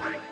Bye.